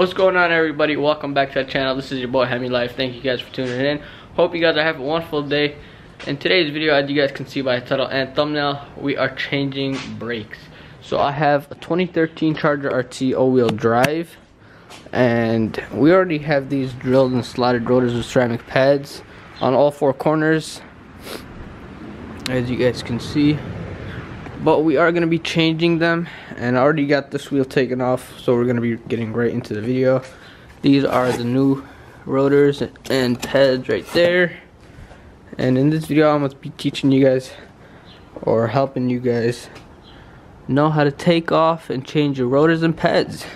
What's going on everybody? Welcome back to the channel. This is your boy Hemi Life. Thank you guys for tuning in. Hope you guys are having a wonderful day. In today's video, as you guys can see by the title and thumbnail, we are changing brakes. So I have a 2013 Charger RT all-wheel drive and we already have these drilled and slotted rotors with ceramic pads on all four corners as you guys can see but we are going to be changing them and I already got this wheel taken off so we're going to be getting right into the video. These are the new rotors and pads right there. And in this video I'm going to be teaching you guys or helping you guys know how to take off and change your rotors and pads.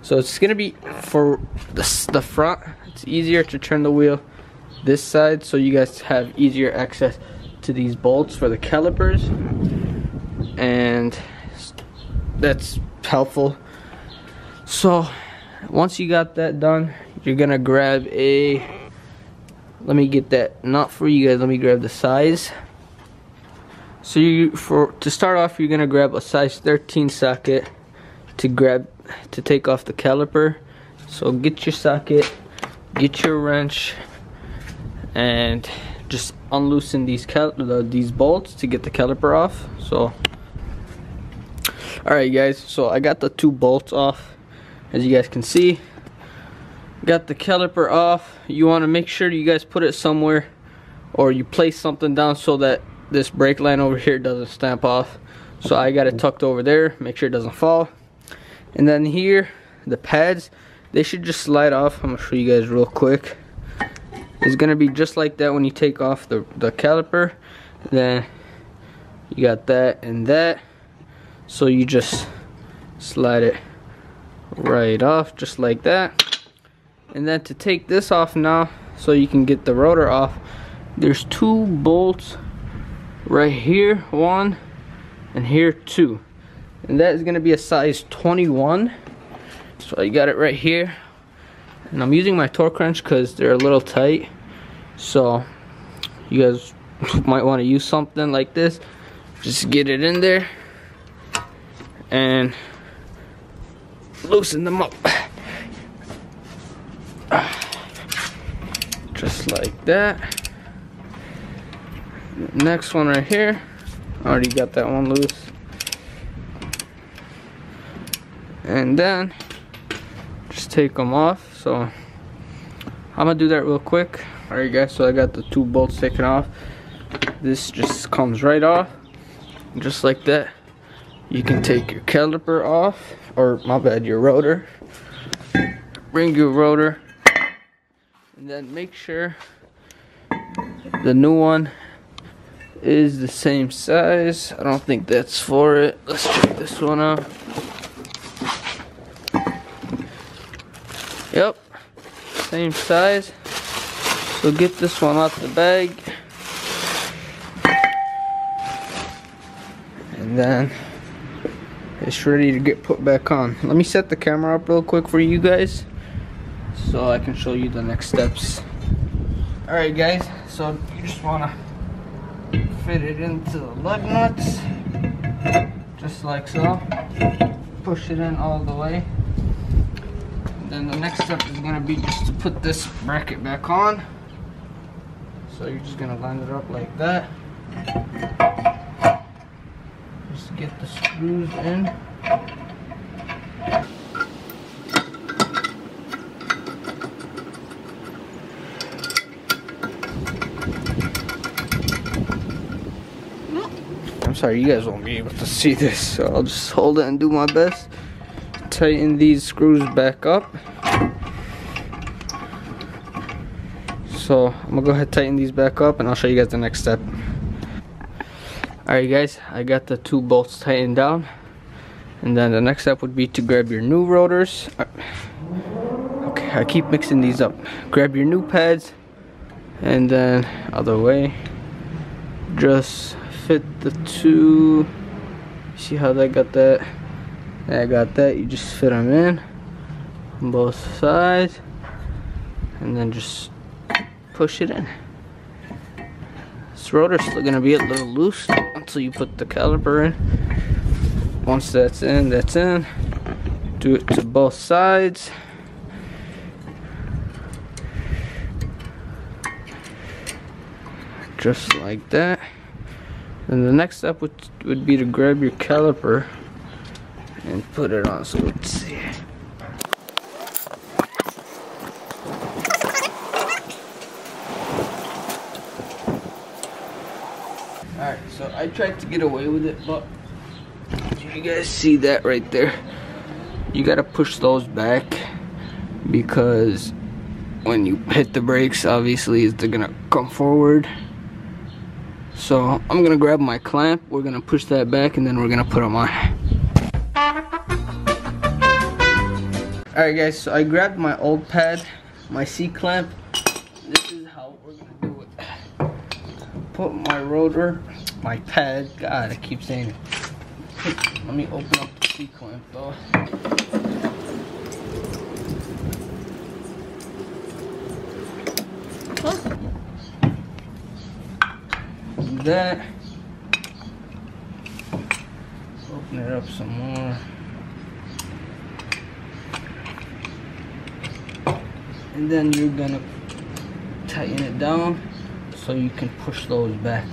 So it's going to be for the, the front. It's easier to turn the wheel this side so you guys have easier access to these bolts for the calipers and that's helpful. So once you got that done you're gonna grab a let me get that not for you guys let me grab the size. So you for to start off you're gonna grab a size 13 socket to grab to take off the caliper. So get your socket get your wrench and just unloosen these cal these bolts to get the caliper off. So Alright guys, so I got the two bolts off as you guys can see. Got the caliper off. You want to make sure you guys put it somewhere or you place something down so that this brake line over here doesn't stamp off. So I got it tucked over there, make sure it doesn't fall. And then here, the pads, they should just slide off. I'm gonna show you guys real quick. It's gonna be just like that when you take off the, the caliper. Then you got that and that so you just slide it right off just like that. And then to take this off now so you can get the rotor off there's two bolts right here one and here two. And that is going to be a size 21 so I got it right here. And I'm using my torque wrench because they're a little tight. So you guys might want to use something like this. Just get it in there and loosen them up. Just like that. Next one right here. Already got that one loose. And then just take them off. So I'm gonna do that real quick. Alright guys, so I got the two bolts taken off. This just comes right off. Just like that you can take your caliper off or my bad your rotor. Bring your rotor. And then make sure the new one is the same size. I don't think that's for it. Let's check this one out. Yep same size. So get this one out the bag. And then it's ready to get put back on. Let me set the camera up real quick for you guys so I can show you the next steps. Alright guys, so you just want to fit it into the lug nuts just like so. Push it in all the way. And then the next step is going to be just to put this bracket back on. So you're just going to line it up like that get the screws in. I'm sorry, you guys won't be able to see this, so I'll just hold it and do my best. Tighten these screws back up. So I'm gonna go ahead and tighten these back up and I'll show you guys the next step. Alright guys, I got the two bolts tightened down. And then the next step would be to grab your new rotors. Uh, okay, I keep mixing these up. Grab your new pads and then other way. Just fit the two. See how they got that? I got that. You just fit them in on both sides and then just push it in. This rotor's still gonna be a little loose so you put the caliper in. Once that's in that's in. Do it to both sides. Just like that. And the next step would, would be to grab your caliper and put it on. So let's see. I tried to get away with it, but you guys see that right there? You gotta push those back because when you hit the brakes, obviously they're gonna come forward. So I'm gonna grab my clamp, we're gonna push that back and then we're gonna put them on. Alright guys, so I grabbed my old pad, my C-clamp. This is how we're gonna do it. Put my rotor, my pad, God I keep saying it. Let me open up the C-clamp though. that. Open it up some more. And then you're gonna tighten it down so you can push those back.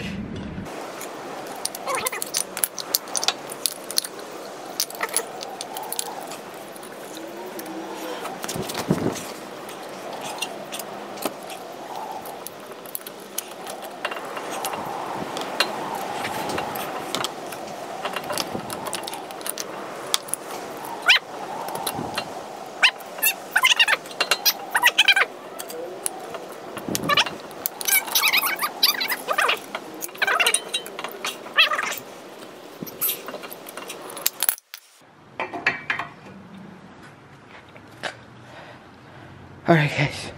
Alright guys,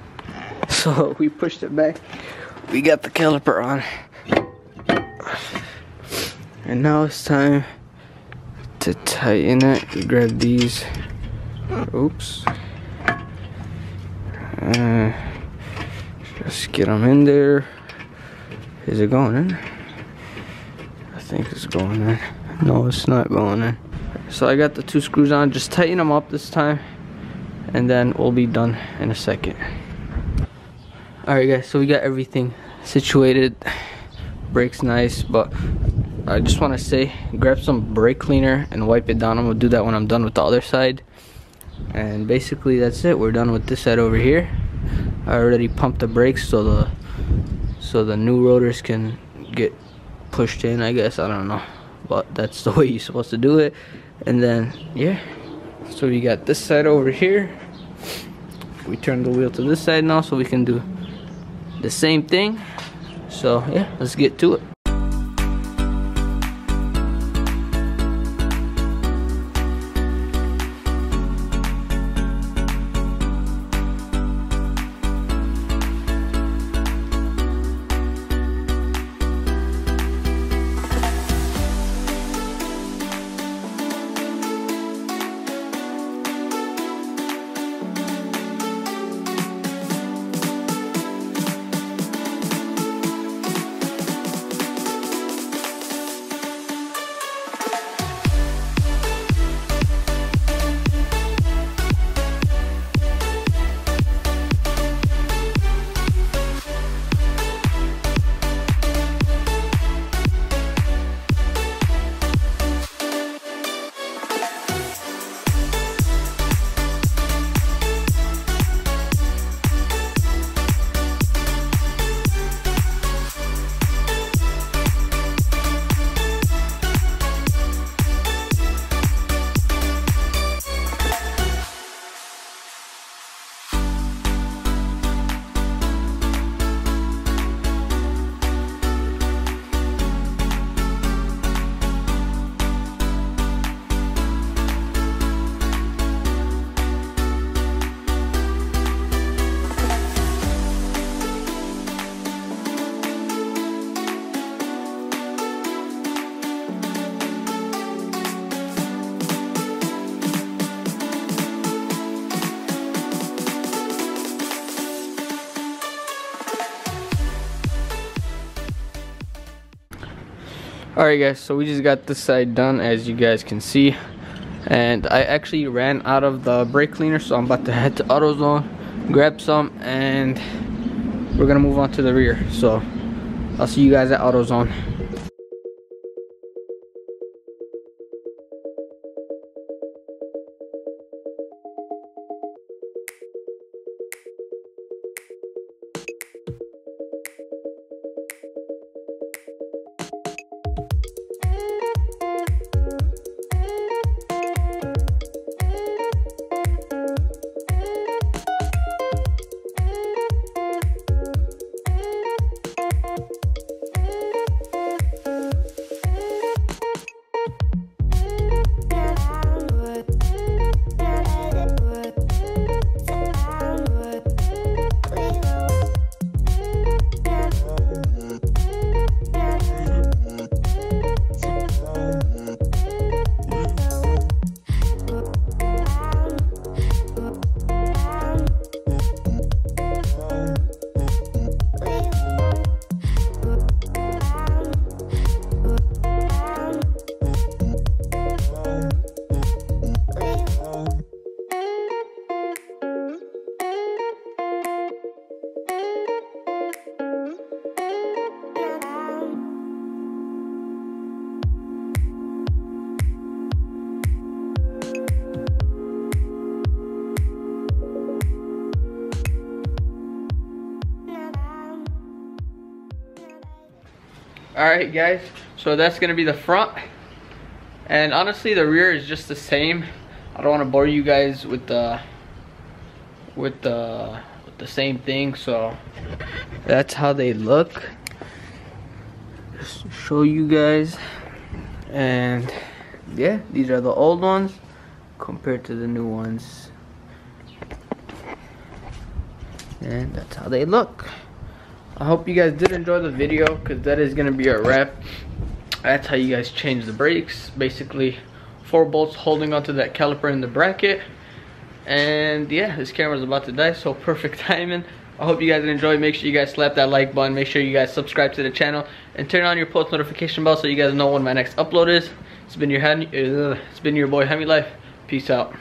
so we pushed it back. We got the caliper on. And now it's time to tighten it. grab these. Oops. Uh, just get them in there. Is it going in? I think it's going in. No, it's not going in. So I got the two screws on. Just tighten them up this time and then we'll be done in a second. Alright guys so we got everything situated. Brakes nice but I just want to say grab some brake cleaner and wipe it down. I'm gonna do that when I'm done with the other side. And basically that's it. We're done with this side over here. I already pumped the brakes so the so the new rotors can get pushed in I guess. I don't know. But that's the way you're supposed to do it. And then yeah. So we got this side over here we turn the wheel to this side now so we can do the same thing. So yeah let's get to it Alright guys, so we just got this side done as you guys can see. And I actually ran out of the brake cleaner, so I'm about to head to AutoZone, grab some, and we're gonna move on to the rear. So I'll see you guys at AutoZone. Alright guys, so that's gonna be the front. And honestly the rear is just the same. I don't wanna bore you guys with the with the with the same thing, so that's how they look. Just show you guys. And yeah, these are the old ones compared to the new ones. And that's how they look. I hope you guys did enjoy the video because that is going to be a wrap. That's how you guys change the brakes. Basically, four bolts holding onto that caliper in the bracket. And yeah, this camera's about to die, so perfect timing. I hope you guys enjoyed. Make sure you guys slap that like button. Make sure you guys subscribe to the channel and turn on your post notification bell so you guys know when my next upload is. It's been your uh, it's been your boy Hemi Life. Peace out.